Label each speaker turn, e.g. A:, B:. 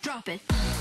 A: Drop it.